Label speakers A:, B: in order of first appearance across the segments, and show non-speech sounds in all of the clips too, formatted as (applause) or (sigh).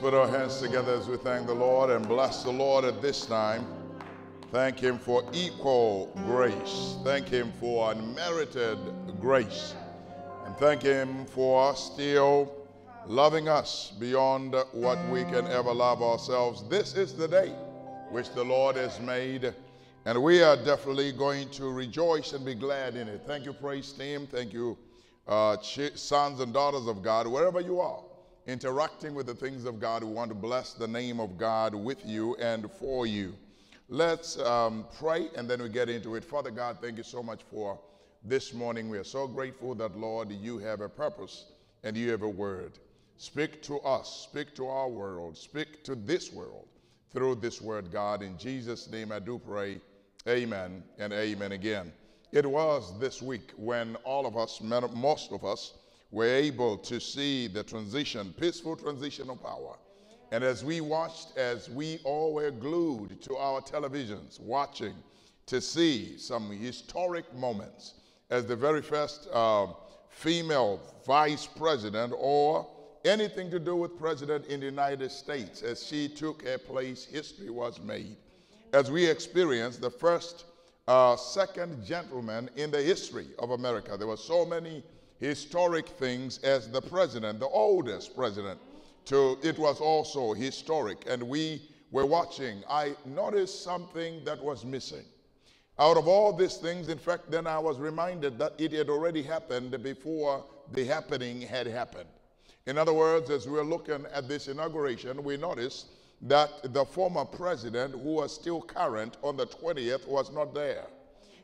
A: Put our hands together as we thank the Lord and bless the Lord at this time. Thank Him for equal grace. Thank Him for unmerited grace. And thank Him for still loving us beyond what we can ever love ourselves. This is the day which the Lord has made, and we are definitely going to rejoice and be glad in it. Thank you, praise team. Thank you, uh, sons and daughters of God, wherever you are interacting with the things of God. We want to bless the name of God with you and for you. Let's um, pray and then we get into it. Father God, thank you so much for this morning. We are so grateful that, Lord, you have a purpose and you have a word. Speak to us, speak to our world, speak to this world through this word, God. In Jesus' name I do pray. Amen and amen again. It was this week when all of us, most of us, were able to see the transition, peaceful transition of power. And as we watched, as we all were glued to our televisions, watching to see some historic moments, as the very first uh, female vice president or anything to do with president in the United States, as she took her place, history was made. As we experienced the first, uh, second gentleman in the history of America, there were so many historic things as the president, the oldest president. To, it was also historic. And we were watching. I noticed something that was missing. Out of all these things, in fact, then I was reminded that it had already happened before the happening had happened. In other words, as we we're looking at this inauguration, we noticed that the former president, who was still current on the 20th, was not there.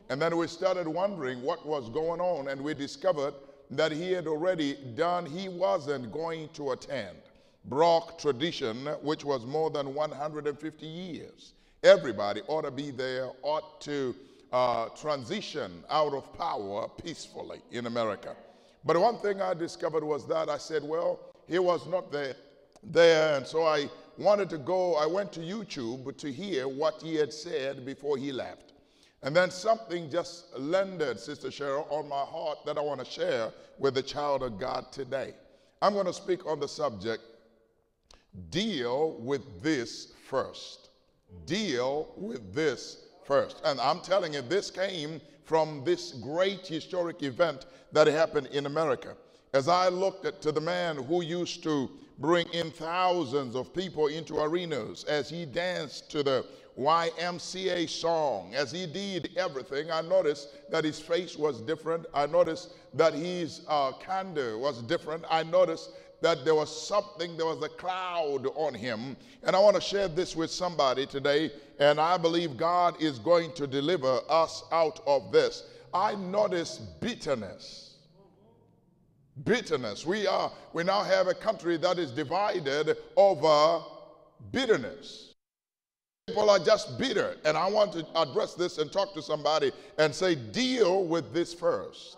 A: And then we started wondering what was going on, and we discovered that he had already done, he wasn't going to attend. Brock tradition, which was more than 150 years. Everybody ought to be there, ought to uh, transition out of power peacefully in America. But one thing I discovered was that I said, well, he was not there, there, and so I wanted to go, I went to YouTube to hear what he had said before he left. And then something just landed, Sister Cheryl, on my heart that I want to share with the child of God today. I'm going to speak on the subject deal with this first. Deal with this first. And I'm telling you, this came from this great historic event that happened in America. As I looked at to the man who used to bring in thousands of people into arenas as he danced to the YMCA song. As he did everything, I noticed that his face was different. I noticed that his uh, candor was different. I noticed that there was something, there was a cloud on him. And I want to share this with somebody today, and I believe God is going to deliver us out of this. I noticed bitterness. Bitterness. We are we now have a country that is divided over bitterness. People are just bitter. And I want to address this and talk to somebody and say, deal with this first.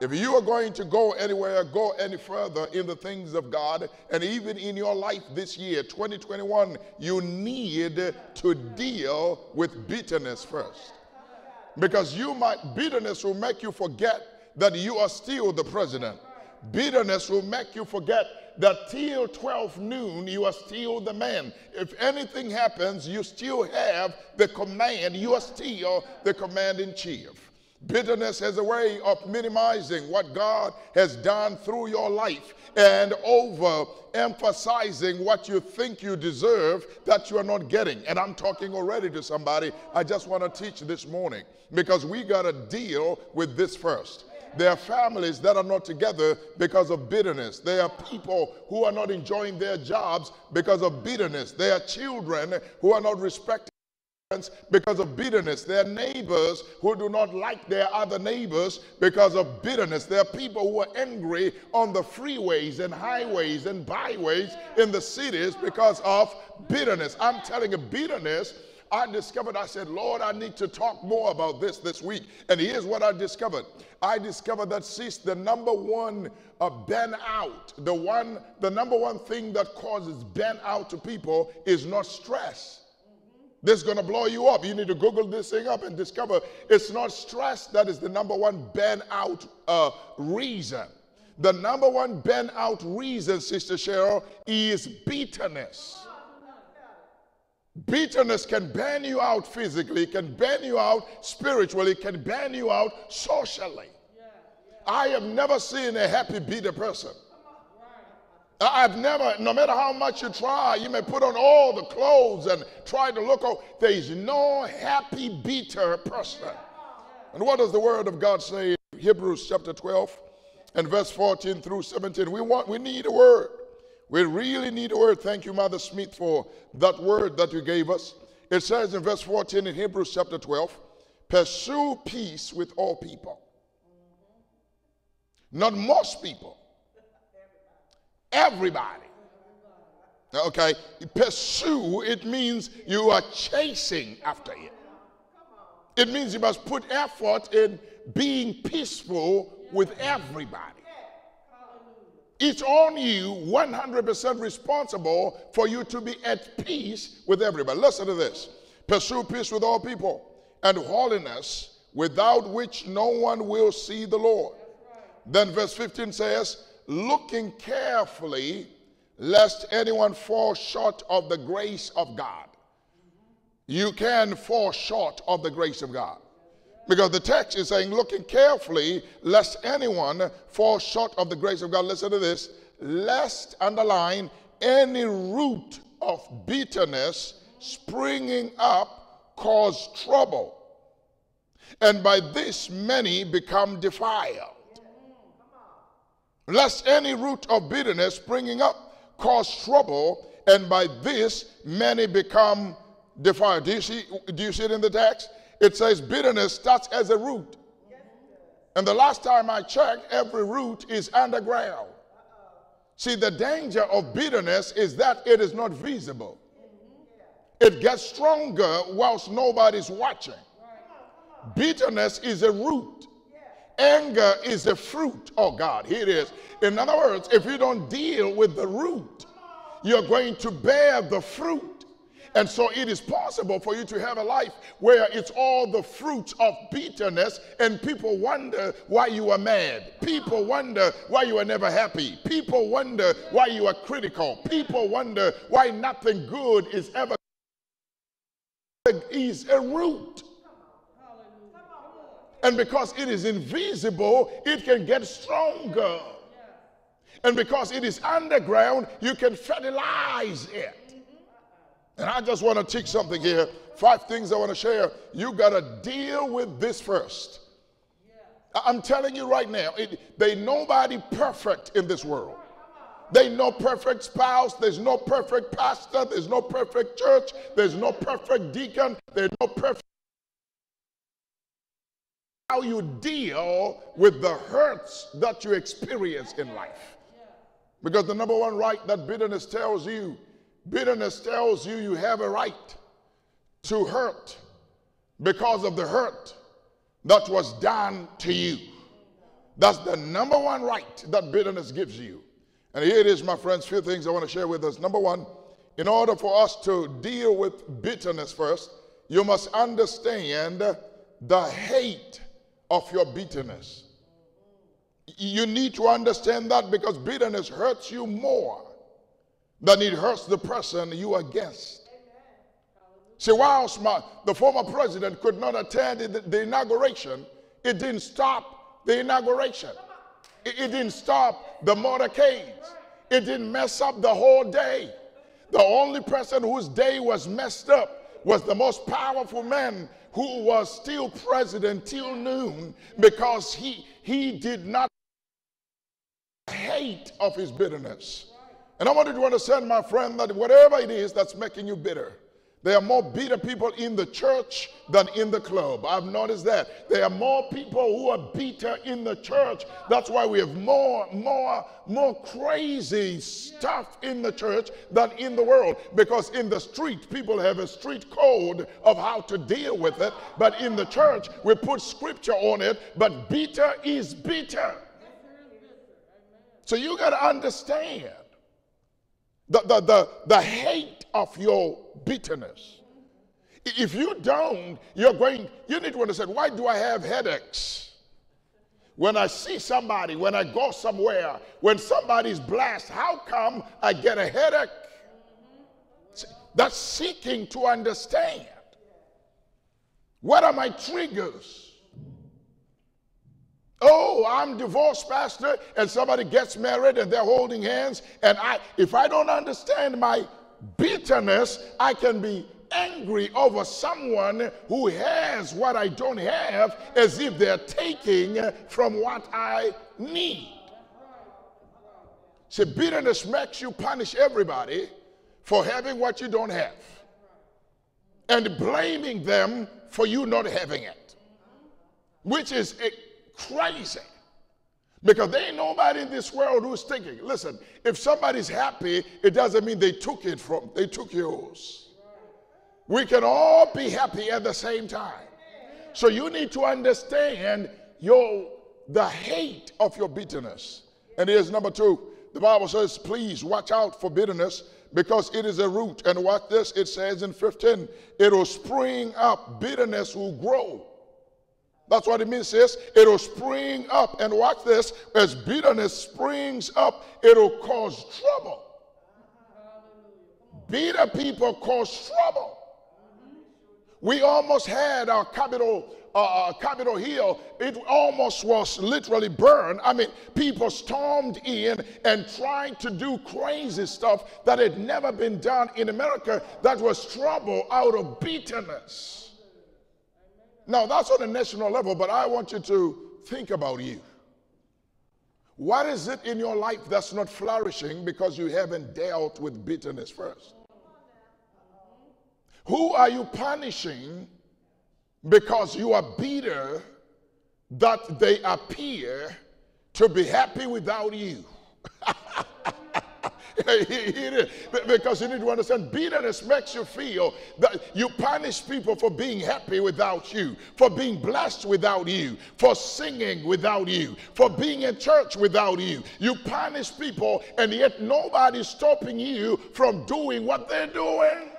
A: If you are going to go anywhere, go any further in the things of God, and even in your life this year, 2021, you need to deal with bitterness first. Because you might, bitterness will make you forget that you are still the president. Bitterness will make you forget that till 12 noon, you are still the man. If anything happens, you still have the command. You are still the command in chief. Bitterness has a way of minimizing what God has done through your life and over emphasizing what you think you deserve that you are not getting. And I'm talking already to somebody. I just want to teach this morning because we got to deal with this first. There are families that are not together because of bitterness. There are people who are not enjoying their jobs because of bitterness. There are children who are not respecting because of bitterness. There are neighbors who do not like their other neighbors because of bitterness. There are people who are angry on the freeways and highways and byways in the cities because of bitterness. I'm telling you, bitterness I discovered, I said, Lord, I need to talk more about this this week. And here's what I discovered. I discovered that sis, the number one uh, out, the one, the number one thing that causes burn out to people is not stress. This is going to blow you up. You need to Google this thing up and discover it's not stress that is the number one burnout uh, reason. The number one burn out reason, Sister Cheryl, is bitterness. Bitterness can burn you out physically, can burn you out spiritually, can burn you out socially. I have never seen a happy bitter person. I've never, no matter how much you try, you may put on all the clothes and try to look, oh, there is no happy bitter person. And what does the word of God say? Hebrews chapter 12 and verse 14 through 17. We want, we need a word. We really need a word. Thank you, Mother Smith, for that word that you gave us. It says in verse 14 in Hebrews chapter 12, pursue peace with all people. Not most people. Everybody. Okay, pursue, it means you are chasing after it. It means you must put effort in being peaceful with everybody. It's on you 100% responsible for you to be at peace with everybody. Listen to this pursue peace with all people and holiness, without which no one will see the Lord. Then verse 15 says, looking carefully lest anyone fall short of the grace of God. You can fall short of the grace of God. Because the text is saying, looking carefully, lest anyone fall short of the grace of God. Listen to this. Lest, underline, any root of bitterness springing up cause trouble. And by this many become defiled. Lest any root of bitterness springing up cause trouble, and by this many become defiled. Do you see, do you see it in the text? It says bitterness starts as a root. And the last time I checked, every root is underground. See, the danger of bitterness is that it is not visible. It gets stronger whilst nobody's watching. Bitterness is a root. Anger is a fruit. Oh, God, here it is. In other words, if you don't deal with the root, you're going to bear the fruit. And so it is possible for you to have a life where it's all the fruit of bitterness, and people wonder why you are mad. People wonder why you are never happy. People wonder why you are critical. People wonder why nothing good is ever is a root. And because it is invisible, it can get stronger. And because it is underground, you can fertilize it. And I just want to teach something here. Five things I want to share. You got to deal with this first. I'm telling you right now, it, they nobody perfect in this world. They no perfect spouse. There's no perfect pastor. There's no perfect church. There's no perfect deacon. There's no perfect. How you deal with the hurts that you experience in life. Because the number one right that bitterness tells you Bitterness tells you you have a right to hurt because of the hurt that was done to you. That's the number one right that bitterness gives you. And here it is, my friends, few things I want to share with us. Number one, in order for us to deal with bitterness first, you must understand the hate of your bitterness. You need to understand that because bitterness hurts you more than it hurts the person you are against. See, whilst my, the former president could not attend the, the inauguration, it didn't stop the inauguration. It, it didn't stop the motorcades. It didn't mess up the whole day. The only person whose day was messed up was the most powerful man who was still president till noon because he, he did not hate of his bitterness. And I want you to understand, my friend, that whatever it is that's making you bitter, there are more bitter people in the church than in the club. I've noticed that. There are more people who are bitter in the church. That's why we have more, more, more crazy stuff in the church than in the world. Because in the street, people have a street code of how to deal with it. But in the church, we put scripture on it. But bitter is bitter. So you got to understand the, the, the, the hate of your bitterness. If you don't, you're going, you need to understand why do I have headaches? when I see somebody, when I go somewhere, when somebody's blessed, how come I get a headache? That's seeking to understand. What are my triggers? Oh, I'm divorced, pastor, and somebody gets married and they're holding hands. And I, if I don't understand my bitterness, I can be angry over someone who has what I don't have as if they're taking from what I need. See, bitterness makes you punish everybody for having what you don't have and blaming them for you not having it, which is crazy. Because there ain't nobody in this world who's thinking, listen, if somebody's happy, it doesn't mean they took it from, they took yours. We can all be happy at the same time. So you need to understand your the hate of your bitterness. And here's number two. The Bible says, please watch out for bitterness because it is a root. And watch this, it says in 15, it will spring up, bitterness will grow. That's what it means, sis. It'll spring up. And watch this, as bitterness springs up, it'll cause trouble. Bitter people cause trouble. We almost had our Capitol, uh, uh, Capitol Hill. It almost was literally burned. I mean, people stormed in and tried to do crazy stuff that had never been done in America. That was trouble out of bitterness. Now, that's on a national level, but I want you to think about you. What is it in your life that's not flourishing because you haven't dealt with bitterness first? Who are you punishing because you are bitter that they appear to be happy without you? (laughs) (laughs) because you need to understand bitterness makes you feel that you punish people for being happy without you, for being blessed without you, for singing without you, for being in church without you. You punish people, and yet nobody's stopping you from doing what they're doing.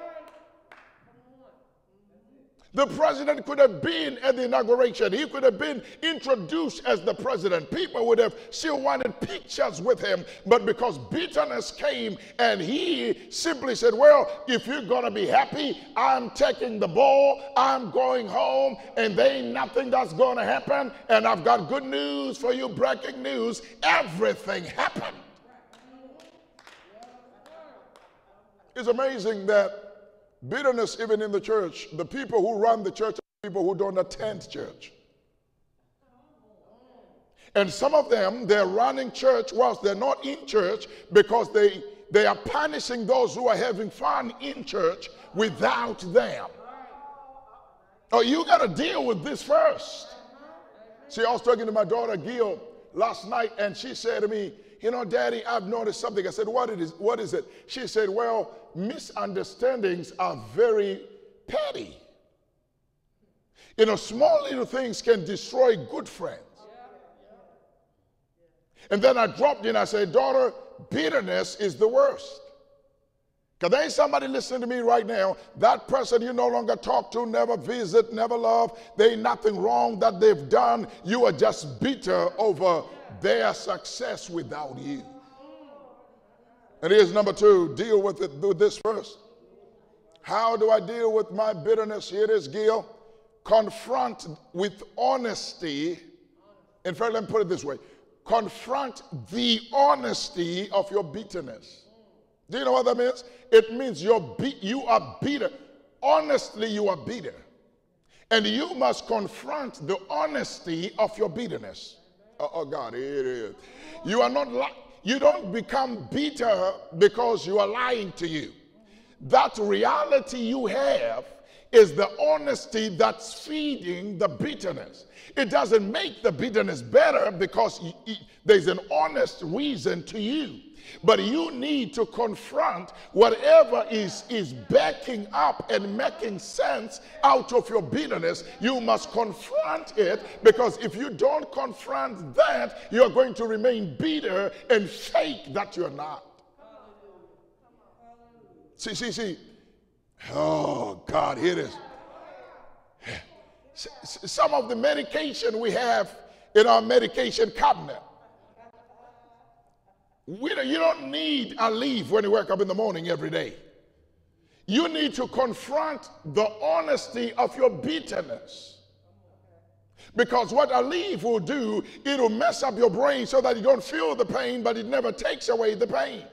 A: The president could have been at the inauguration. He could have been introduced as the president. People would have still wanted pictures with him. But because bitterness came and he simply said, Well, if you're going to be happy, I'm taking the ball, I'm going home, and there ain't nothing that's going to happen. And I've got good news for you breaking news. Everything happened. It's amazing that Bitterness, even in the church, the people who run the church are people who don't attend church. And some of them, they're running church whilst they're not in church because they, they are punishing those who are having fun in church without them. Oh, you got to deal with this first. See, I was talking to my daughter Gil last night, and she said to me, You know, Daddy, I've noticed something. I said, What it is? What is it? She said, Well, misunderstandings are very petty. You know, small little things can destroy good friends. And then I dropped in, I said, Daughter, bitterness is the worst. Because there ain't somebody listening to me right now, that person you no longer talk to, never visit, never love, there ain't nothing wrong that they've done. You are just bitter over their success without you. And here's number two deal with it, do this first. How do I deal with my bitterness? Here it is, Gil. Confront with honesty. In fact, let me put it this way confront the honesty of your bitterness. Do you know what that means? It means you're be- you are bitter. Honestly, you are bitter. And you must confront the honesty of your bitterness. Oh, oh God, it is. You are not like you don't become bitter because you are lying to you. That reality you have is the honesty that's feeding the bitterness. It doesn't make the bitterness better because there's an honest reason to you. But you need to confront whatever is, is backing up and making sense out of your bitterness. You must confront it because if you don't confront that, you're going to remain bitter and fake that you're not. See, see, see. Oh, God, here it is. Some of the medication we have in our medication cabinet. We, you don't need Aleve when you wake up in the morning every day. You need to confront the honesty of your bitterness. Because what Aleve will do, it'll mess up your brain so that you don't feel the pain, but it never takes away the pain.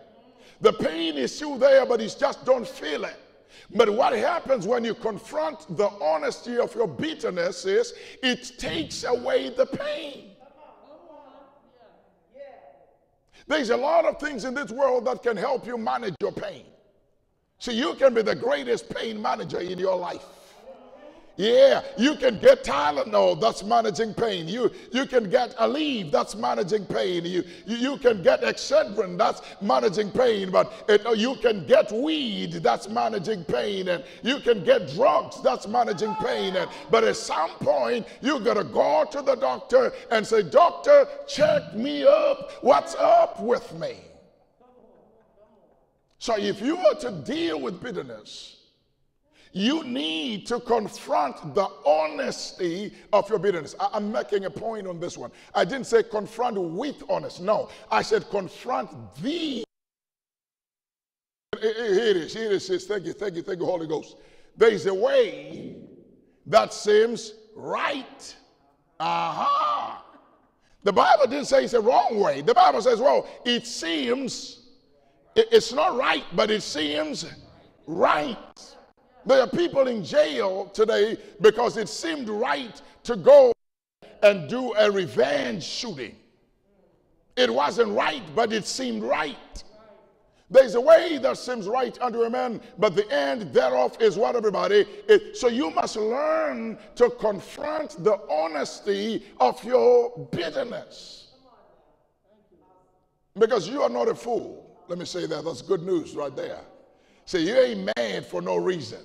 A: The pain is still there, but you just don't feel it. But what happens when you confront the honesty of your bitterness is it takes away the pain. There's a lot of things in this world that can help you manage your pain. So you can be the greatest pain manager in your life. Yeah, you can get Tylenol, that's managing pain. You, you can get Aleve, that's managing pain. You, you, you can get Excedrin, that's managing pain. But it, you can get weed, that's managing pain. And you can get drugs, that's managing pain. And, but at some point, you got to go to the doctor and say, Doctor, check me up. What's up with me? So if you were to deal with bitterness, you need to confront the honesty of your bitterness. I, am making a point on this one. I didn't say confront with honesty. No, I said confront the. Here it is. Here it is. Thank you. Thank you. Thank you, Holy Ghost. There is a way that seems right. Aha. Uh-huh. The Bible didn't say it's a wrong way. The Bible says, well, it seems, it's not right, but it seems right. There are people in jail today because it seemed right to go and do a revenge shooting. It wasn't right, but it seemed right. There's a way that seems right unto a man, but the end thereof is what everybody is. So you must learn to confront the honesty of your bitterness. Because you are not a fool. Let me say that. That's good news right there. Say, you ain't mad for no reason.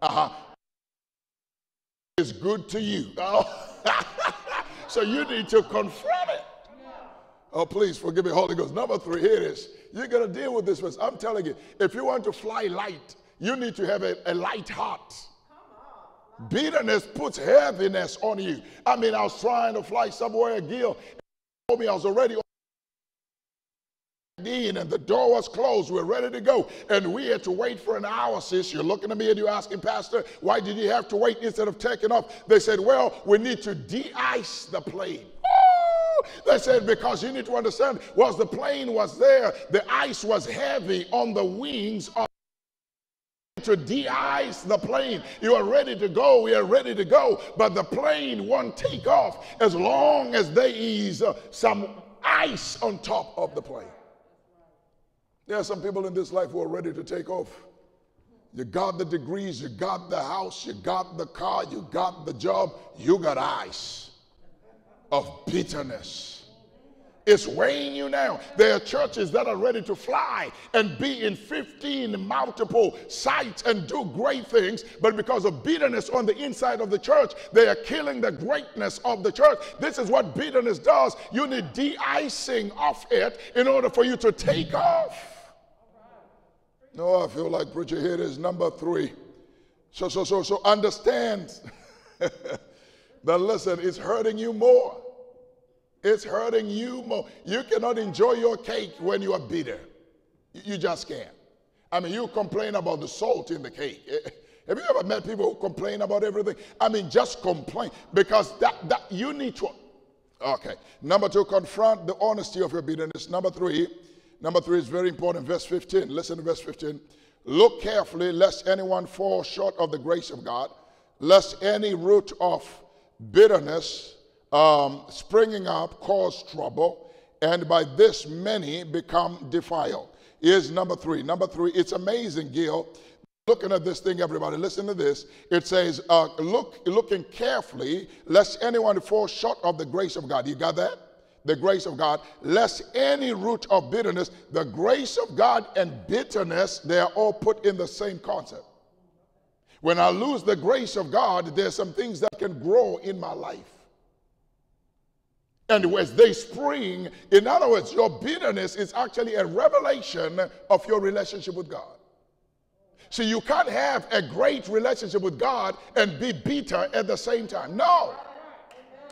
A: Uh-huh. It's good to you. (laughs) Oh. (laughs) so you need to confront it. Oh, please forgive me, Holy Ghost. Number three, here it is. You're going to deal with this. I'm telling you, if you want to fly light, you need to have a, a light heart. Bitterness puts heaviness on you. I mean, I was trying to fly somewhere, Gil told me I was already in and the door was closed. We are ready to go. And we had to wait for an hour, sis. You're looking at me and you're asking, Pastor, why did you have to wait instead of taking off? They said, Well, we need to de ice the plane. They said, because you need to understand, was the plane was there, the ice was heavy on the wings of to de-ice the plane. You are ready to go. We are ready to go. But the plane won't take off as long as there is uh, some ice on top of the plane. There are some people in this life who are ready to take off. You got the degrees, you got the house, you got the car, you got the job, you got eyes of bitterness. It's weighing you down. There are churches that are ready to fly and be in 15 multiple sites and do great things, but because of bitterness on the inside of the church, they are killing the greatness of the church. This is what bitterness does. You need de icing of it in order for you to take off. No, I feel like preacher here is number three. So, so, so, so understand (laughs) that listen, it's hurting you more. It's hurting you more. You cannot enjoy your cake when you are bitter. You just can't. I mean, you complain about the salt in the cake. Eh, eh, have you ever met people who complain about everything? I mean, just complain because that, that you need to. Okay. Number two, confront the honesty of your bitterness. Number three, Number three is very important. Verse 15. Listen to verse 15. Look carefully, lest anyone fall short of the grace of God, lest any root of bitterness um, springing up cause trouble, and by this many become defiled. Is number three. Number three, it's amazing, Gil. Looking at this thing, everybody, listen to this. It says, uh, look, looking carefully, lest anyone fall short of the grace of God. You got that? The grace of God, lest any root of bitterness, the grace of God and bitterness, they are all put in the same concept. When I lose the grace of God, there's some things that can grow in my life. And as they spring, in other words, your bitterness is actually a revelation of your relationship with God. See, you can't have a great relationship with God and be bitter at the same time. No.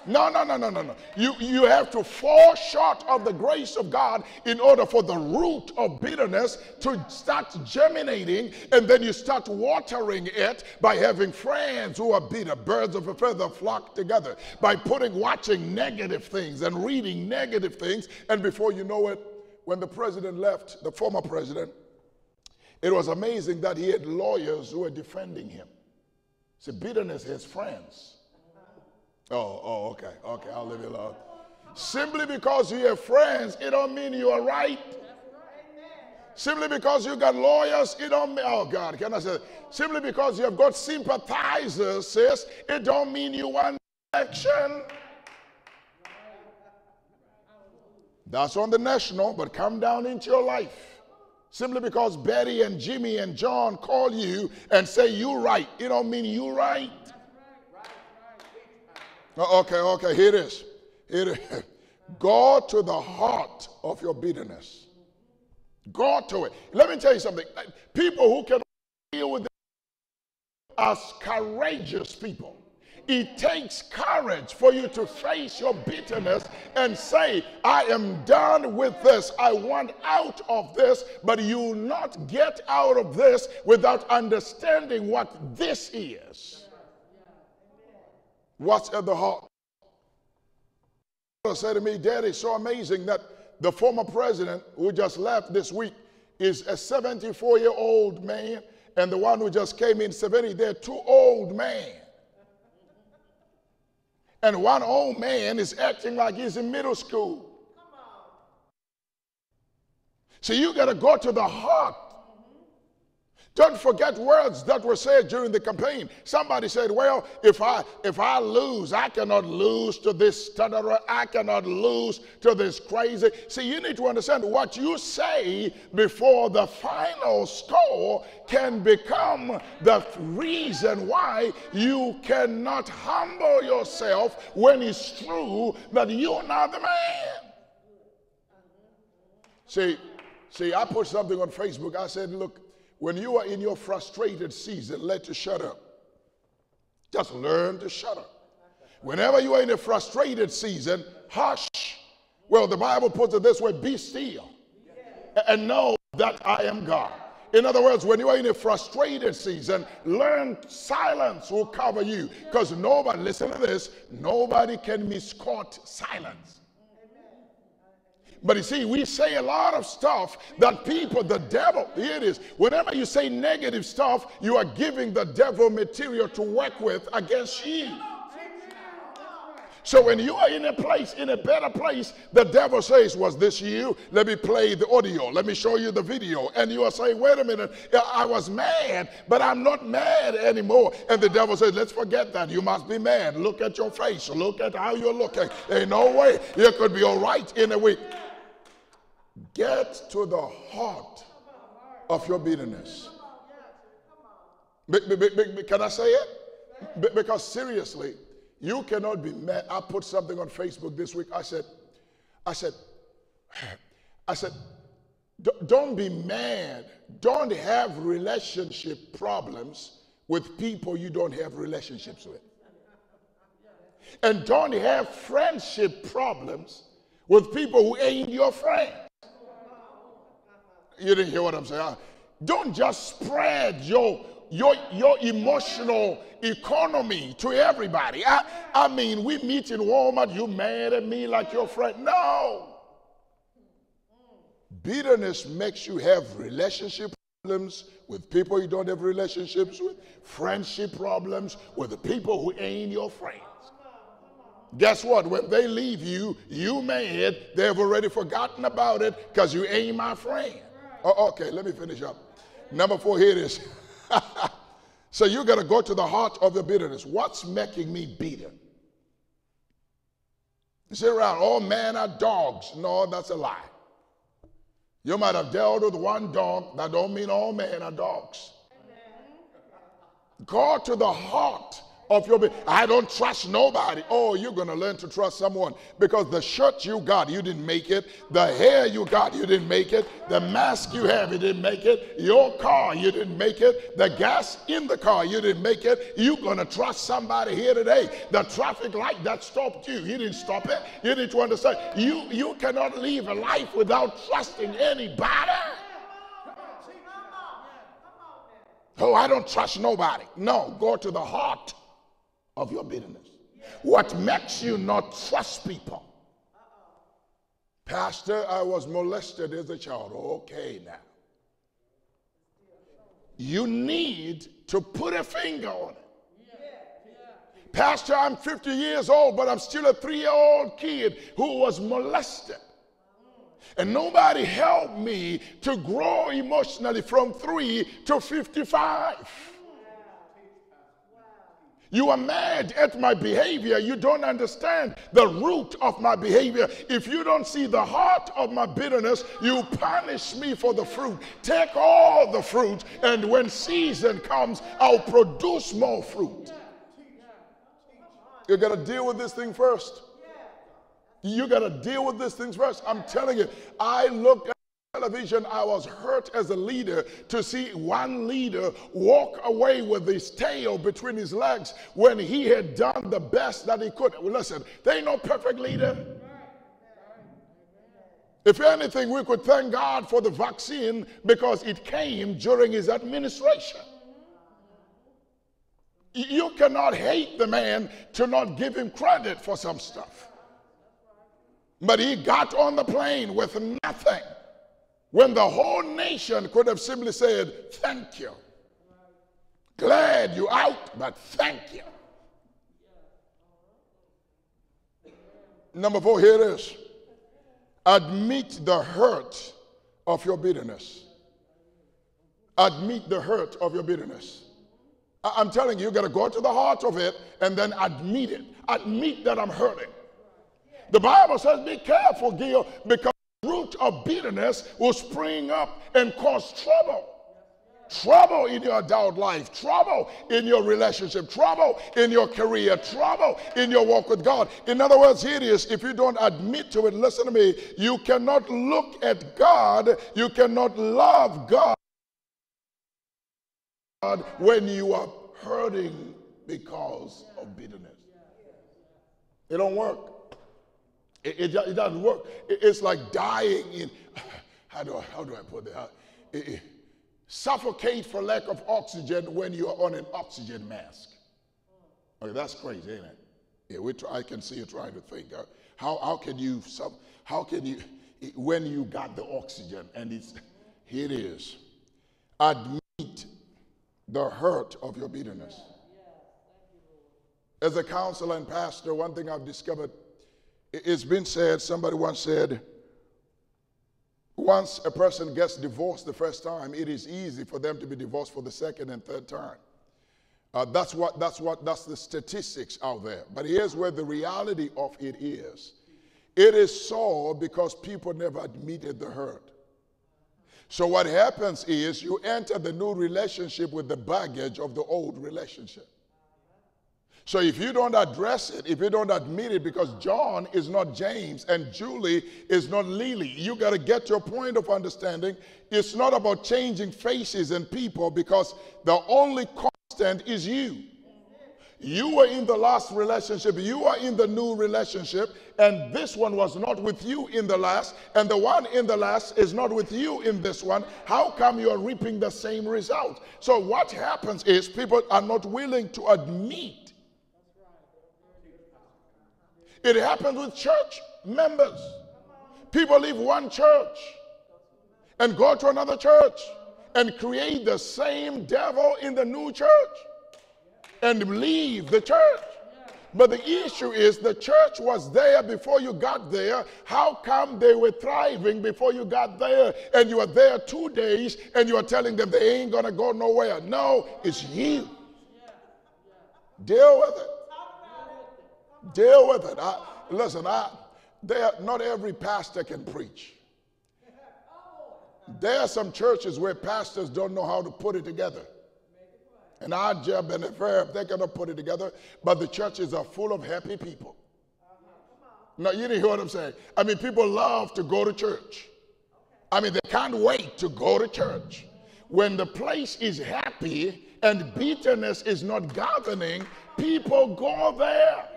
A: No, no, no, no, no, no. You, you have to fall short of the grace of God in order for the root of bitterness to start germinating, and then you start watering it by having friends who are bitter. Birds of a feather flock together. By putting, watching negative things and reading negative things, and before you know it, when the president left, the former president, it was amazing that he had lawyers who were defending him. See, bitterness has friends. Oh, oh, okay, okay, I'll leave it alone. Simply because you have friends, it don't mean you are right. Simply because you got lawyers, it don't mean, oh God, can I say, simply because you have got sympathizers, sis, it don't mean you want action. That's on the national, but come down into your life. Simply because Betty and Jimmy and John call you and say you're right, it don't mean you're right. Oh, okay, okay, here it is. Here it is. Go to the heart of your bitterness. Go to it. Let me tell you something. Uh, people who can deal with it as courageous people. It takes courage for you to face your bitterness and say, I am done with this. I want out of this. But you will not get out of this without understanding what this is. What's at the heart? Said to me, Daddy, it's so amazing that the former president who just left this week is a 74 year old man, and the one who just came in 70, they're two old men. And one old man is acting like he's in middle school. So you got to go to the heart don't forget words that were said during the campaign. Somebody said, Well, if I if I lose, I cannot lose to this stutterer, I cannot lose to this crazy. See, you need to understand what you say before the final score can become the reason why you cannot humble yourself when it's true that you're not the man. See, see, I put something on Facebook. I said, look, when you are in your frustrated season, let you shut up. Just learn to shut up. Whenever you are in a frustrated season, hush. Well, the Bible puts it this way be still and know that I am God. In other words, when you are in a frustrated season, learn silence will cover you. Because nobody, listen to this, nobody can misquote silence. But you see, we say a lot of stuff that people, the devil, here it is. Whenever you say negative stuff, you are giving the devil material to work with against you. So when you are in a place, in a better place, the devil says, Was this you? Let me play the audio. Let me show you the video. And you are saying, Wait a minute, uh, I was mad, but I'm not mad anymore. And the devil says, Let's forget that. You must be mad. Look at your face. Look at how you're looking. Ain't no way you could be all right in a week. Get to the heart of your bitterness. can I say it? because seriously, you cannot be mad. I put something on Facebook this week. I said, I said, (sighs) I said, don't be mad. Don't have relationship problems with people you don't have relationships with. And don't have friendship problems with people who ain't your friend. You didn't hear what I'm saying. Don't just spread your your your emotional economy to everybody. I, I mean, we meet in Walmart, you mad at me like your friend. No. Bitterness makes you have relationship problems with people you don't have relationships with, friendship problems with the people who ain't your friends. Guess what? When they leave you, you mad, they've already forgotten about it because you ain't my friend. Oh, okay, let me finish up. Number four, here it is. (laughs) so you got to go to the heart of the bitterness. What's making me bitter? You sit around, all men are dogs. No, that's a lie. You might have dealt with one dog. That don't mean all men are dogs. Go to the heart of your I don't trust nobody. Oh, you're going to learn to trust someone because the shirt you got, you didn't make it. The hair you got, you didn't make it. The mask you have, you didn't make it. Your car, you didn't make it. The gas in the car, you didn't make it. You're going to trust somebody here today. The traffic light that stopped you, you didn't stop it. You need to understand. You, you cannot live a life without trusting anybody. Oh, I don't trust nobody. No, go to the heart of your bitterness. What makes you not trust people? Pastor, I was molested as a child. Okay, now. You need to put a finger on it. Pastor, I'm 50 years old, but I'm still a three year old kid who was molested. And nobody helped me to grow emotionally from three to 55. You are mad at my behavior. You don't understand the root of my behavior. If you don't see the heart of my bitterness, you punish me for the fruit. Take all the fruit, and when season comes, I'll produce more fruit. You got to deal with this thing first. You got to deal with these things first. I'm telling you, I looked at television, I was hurt as a leader to see one leader walk away with his tail between his legs when he had done the best that he could. Well, listen, there ain't no perfect leader. If anything, we could thank God for the vaccine because it came during his administration. You cannot hate the man to not give him credit for some stuff. But he got on the plane with nothing when the whole nation could have simply said, Thank you. Glad you out, but thank you. Number four, here it is. Admit the hurt of your bitterness. Admit the hurt of your bitterness. I'm telling you, you got to go to the heart of it and then admit it. Admit that I'm hurting. The Bible says, be careful, Gil, because root of bitterness will spring up and cause trouble. Trouble in your adult life, trouble in your relationship, trouble in your career, trouble in your walk with God. In other words, here it is if you don't admit to it, listen to me, you cannot look at God, you cannot love God when you are hurting because of bitterness. It don't work. It, it, it doesn't work. It, it's like dying in, (sighs) how do I, how do I put that? It, suffocate for lack of oxygen when you are on an oxygen mask. Okay, that's crazy, ain't it? Yeah, we try, I can see you trying to think. Uh, how, how can you, how can you, when you got the oxygen and it's, here it is. Admit the hurt of your bitterness. As a counselor and pastor, one thing I've discovered it's been said, somebody once said, once a person gets divorced the first time, it is easy for them to be divorced for the second and third time. Uh, that's what that's what that's the statistics out there. But here's where the reality of it is. It is so because people never admitted the hurt. So what happens is you enter the new relationship with the baggage of the old relationship. So if you don't address it, if you don't admit it, because John is not James and Julie is not Lily, you got to get your point of understanding. It's not about changing faces and people because the only constant is you. You were in the last relationship, you are in the new relationship, and this one was not with you in the last, and the one in the last is not with you in this one. How come you are reaping the same result? So, what happens is people are not willing to admit it happens with church members. People leave one church and go to another church and create the same devil in the new church and leave the church. But the issue is the church was there before you got there. How come they were thriving before you got there? And you were there two days and you are telling them they ain't going to go nowhere. No, it's you. Deal with it. Deal with it. I, listen, I, there, not every pastor can preach. There are some churches where pastors don't know how to put it together. And our job and affair, they're going to put it together. But the churches are full of happy people. No, you didn't hear what I'm saying. I mean, people love to go to church. I mean, they can't wait to go to church. When the place is happy and bitterness is not governing, people go there.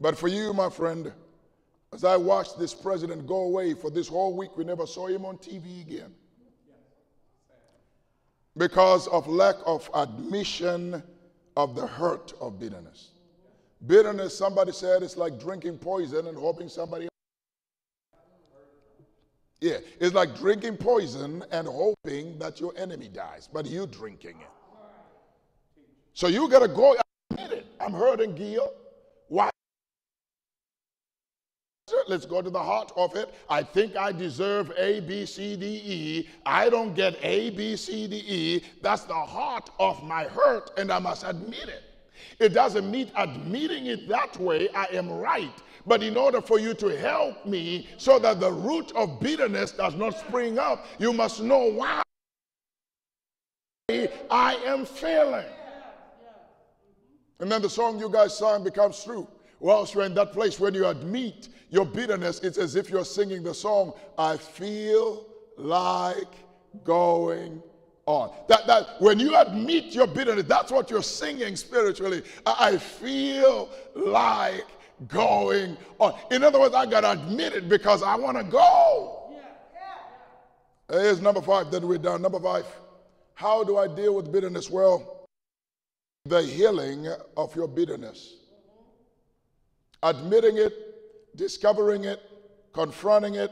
A: But for you, my friend, as I watched this president go away for this whole week, we never saw him on TV again because of lack of admission of the hurt of bitterness. Bitterness, somebody said, it's like drinking poison and hoping somebody. Yeah, it's like drinking poison and hoping that your enemy dies, but you're drinking it. So you got to go. I'm hurting, Gil. Why? Let's go to the heart of it. I think I deserve A, B, C, D, E. I don't get A, B, C, D, E. That's the heart of my hurt, and I must admit it. It doesn't mean admitting it that way, I am right. But in order for you to help me so that the root of bitterness does not spring up, you must know why I am failing. And then the song you guys sang becomes true. Whilst you're in that place, when you admit your bitterness, it's as if you're singing the song, I feel like going on. That, that when you admit your bitterness, that's what you're singing spiritually. I, I feel like going on. In other words, I got to admit it because I want to go. Yeah. Yeah. Here's number five, then we're done. Number five, how do I deal with bitterness? Well, the healing of your bitterness. Admitting it, discovering it, confronting it,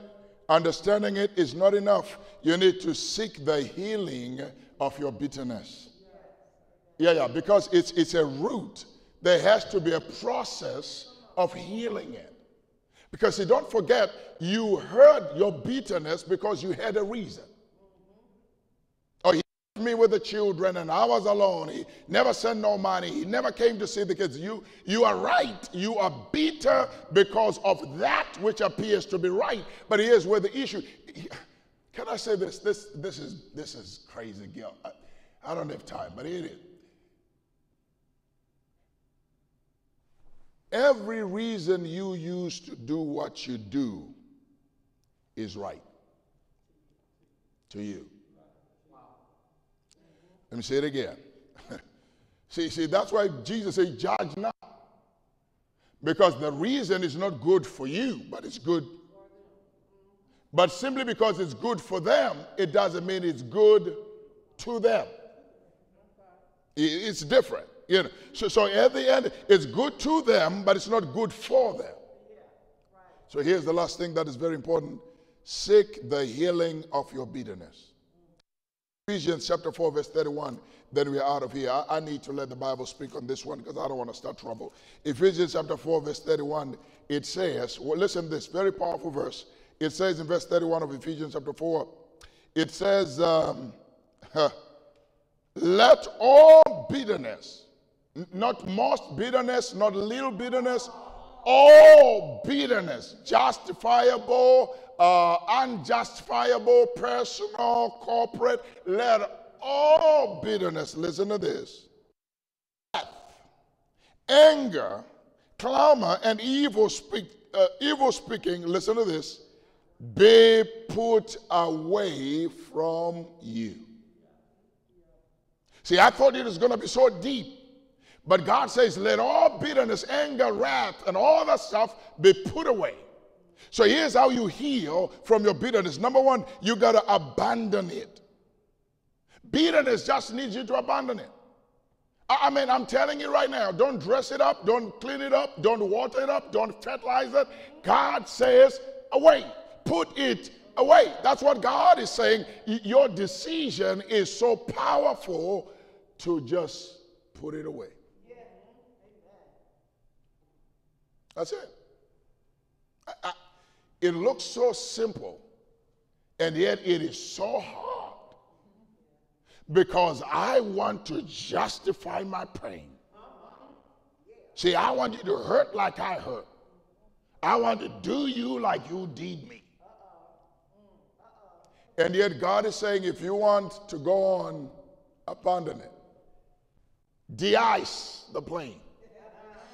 A: understanding it is not enough. You need to seek the healing of your bitterness. Yeah, yeah, because it's, it's a root. There has to be a process of healing it. Because you don't forget, you heard your bitterness because you had a reason me with the children and I was alone. He never sent no money. He never came to see the kids. You, you are right. You are bitter because of that which appears to be right. But here's where the issue. Can I say this? This, this is this is crazy, Gil. I, I don't have time, but it is. Every reason you use to do what you do is right to you. Let me say it again. (laughs) see, see, that's why Jesus said, judge not. Because the reason is not good for you, but it's good. But simply because it's good for them, it doesn't mean it's good to them. It's different. You know? so, so at the end, it's good to them, but it's not good for them. So here's the last thing that is very important seek the healing of your bitterness. Ephesians chapter 4, verse 31, then we're out of here. I, I need to let the Bible speak on this one because I don't want to start trouble. Ephesians chapter 4, verse 31, it says, well, listen this very powerful verse. It says in verse 31 of Ephesians chapter 4, it says, um, let all bitterness, not most bitterness, not little bitterness, all bitterness, justifiable, uh, unjustifiable, personal, corporate, let all bitterness, listen to this, anger, clamor, and evil, speak, uh, evil speaking, listen to this, be put away from you. See, I thought it was going to be so deep. But God says, let all bitterness, anger, wrath, and all that stuff be put away. So here's how you heal from your bitterness. Number one, you got to abandon it. Bitterness just needs you to abandon it. I mean, I'm telling you right now, don't dress it up, don't clean it up, don't water it up, don't fertilize it. God says, away, put it away. That's what God is saying. Your decision is so powerful to just put it away. That's it. I, I, it looks so simple, and yet it is so hard because I want to justify my pain. See, I want you to hurt like I hurt. I want to do you like you did me. And yet, God is saying, if you want to go on, abandon it. de-ice the plane.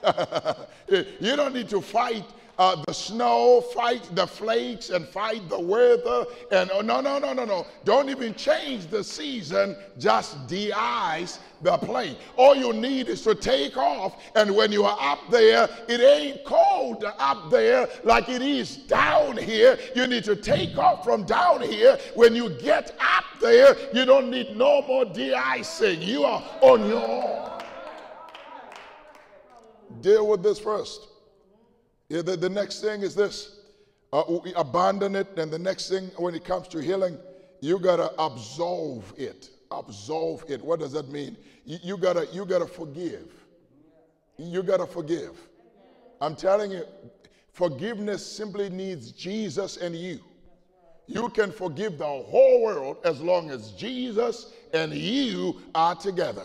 A: (laughs) you don't need to fight uh, the snow, fight the flakes, and fight the weather. And oh, no, no, no, no, no. Don't even change the season, just de ice the plane. All you need is to take off, and when you are up there, it ain't cold up there like it is down here. You need to take off from down here. When you get up there, you don't need no more de icing. You are on your own. Deal with this first. Yeah, the, the next thing is this uh, abandon it, and the next thing when it comes to healing, you gotta absolve it. Absolve it. What does that mean? You, you gotta you gotta forgive. You gotta forgive. I'm telling you, forgiveness simply needs Jesus and you. You can forgive the whole world as long as Jesus and you are together.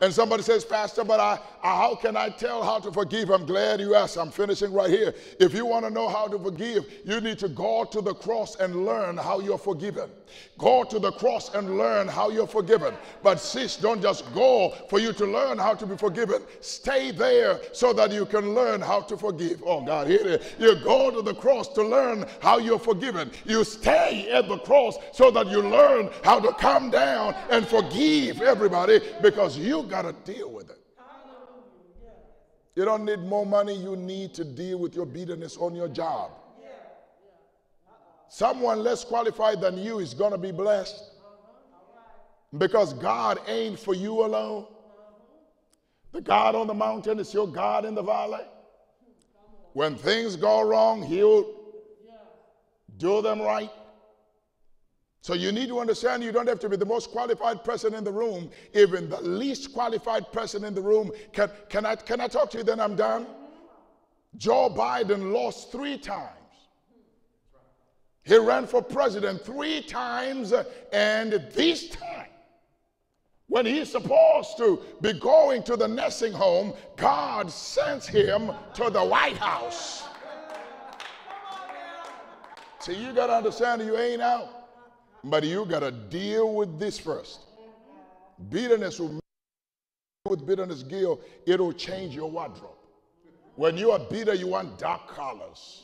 A: And somebody says, Pastor, but I, I, how can I tell how to forgive? I'm glad you asked. I'm finishing right here. If you want to know how to forgive, you need to go to the cross and learn how you're forgiven. Go to the cross and learn how you're forgiven. But sis, don't just go for you to learn how to be forgiven. Stay there so that you can learn how to forgive. Oh God, hear it. You go to the cross to learn how you're forgiven. You stay at the cross so that you learn how to come down and forgive everybody because you got to deal with it. You don't need more money, you need to deal with your bitterness on your job. Someone less qualified than you is going to be blessed because God ain't for you alone. The God on the mountain is your God in the valley. When things go wrong, He'll do them right. So you need to understand you don't have to be the most qualified person in the room. Even the least qualified person in the room. Can, can, I, can I talk to you then I'm done? Joe Biden lost three times. He ran for president three times, uh, and this time, when he's supposed to be going to the nursing home, God sends him to the White House. See, you got to understand you ain't out. But you got to deal with this first. Bitterness will with bitterness, Gil, it'll change your wardrobe. When you are bitter, you want dark colors.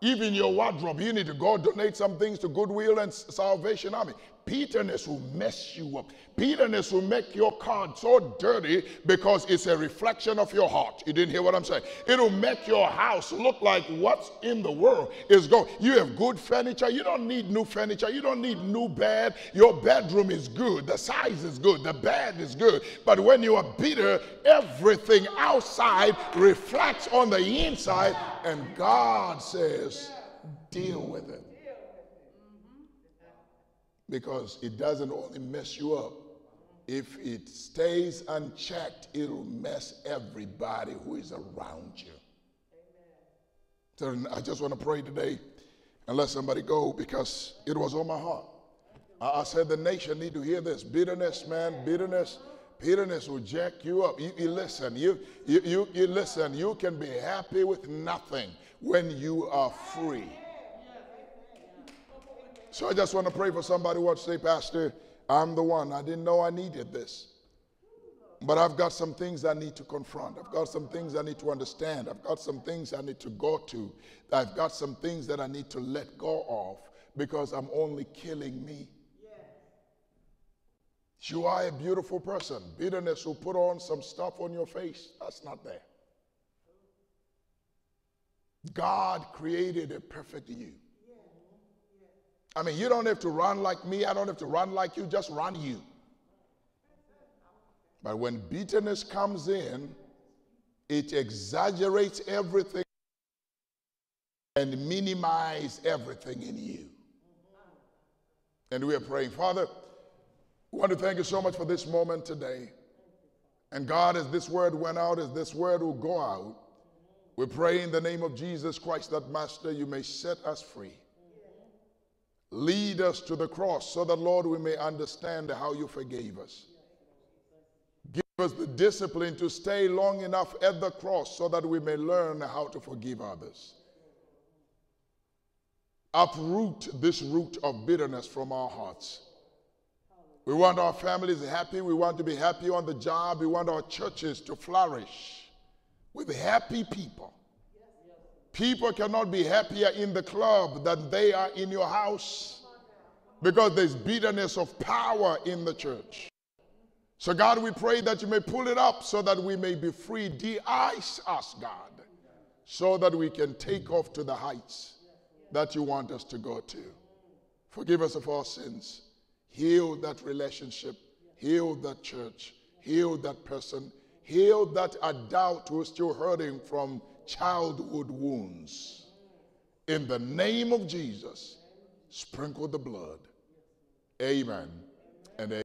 A: Even your wardrobe, you need to go donate some things to Goodwill and Salvation Army. Bitterness will mess you up. Bitterness will make your card so dirty because it's a reflection of your heart. You didn't hear what I'm saying? It'll make your house look like what's in the world is going. You have good furniture. You don't need new furniture. You don't need new bed. Your bedroom is good. The size is good. The bed is good. But when you are bitter, everything outside reflects on the inside. And God says, deal with it because it doesn't only mess you up. If it stays unchecked, it'll mess everybody who is around you. Amen. So I just want to pray today and let somebody go because it was on my heart. I, I said the nation need to hear this. Bitterness, man, bitterness. Bitterness will jack you up. You, you listen, you, you, you, you listen, you can be happy with nothing when you are free. So I just want to pray for somebody who wants to say, Pastor, I'm the one. I didn't know I needed this. But I've got some things I need to confront. I've got some things I need to understand. I've got some things I need to go to. I've got some things that I need to let go of because I'm only killing me. Yes. You are a beautiful person. Bitterness will put on some stuff on your face. That's not there. God created a perfect you. I mean, you don't have to run like me. I don't have to run like you. Just run you. But when bitterness comes in, it exaggerates everything and minimize everything in you. And we are praying, Father, we want to thank you so much for this moment today. And God, as this word went out, as this word will go out, we pray in the name of Jesus Christ that, Master, you may set us free. Lead us to the cross so that, Lord, we may understand how you forgave us. Give us the discipline to stay long enough at the cross so that we may learn how to forgive others. Uproot this root of bitterness from our hearts We want our families happy. We want to be happy on the job. We want our churches to flourish with happy people. People cannot be happier in the club than they are in your house because there's bitterness of power in the church. So, God, we pray that you may pull it up so that we may be free. De ice us, God, so that we can take off to the heights that you want us to go to. Forgive us of our sins. Heal that relationship. Heal that church. Heal that person. Heal that adult who's still hurting from childhood wounds. In the name of Jesus, sprinkle the blood. Amen and amen.